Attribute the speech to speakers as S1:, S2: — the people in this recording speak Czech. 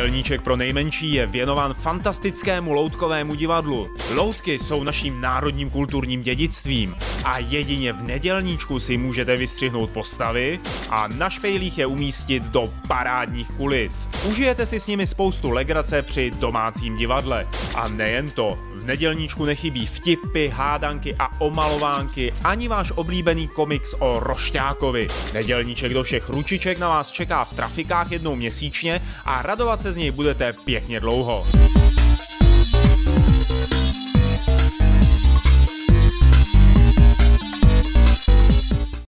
S1: Nedělníček pro nejmenší je věnován fantastickému loutkovému divadlu. Loutky jsou naším národním kulturním dědictvím a jedině v Nedělníčku si můžete vystřihnout postavy a na špejlích je umístit do parádních kulis. Užijete si s nimi spoustu legrace při domácím divadle. A nejen to, v nedělníčku nechybí vtipy, hádanky a omalovánky, ani váš oblíbený komiks o Rošťákovi. Nedělníček do všech ručiček na vás čeká v trafikách jednou měsíčně a radovat se z něj budete pěkně dlouho.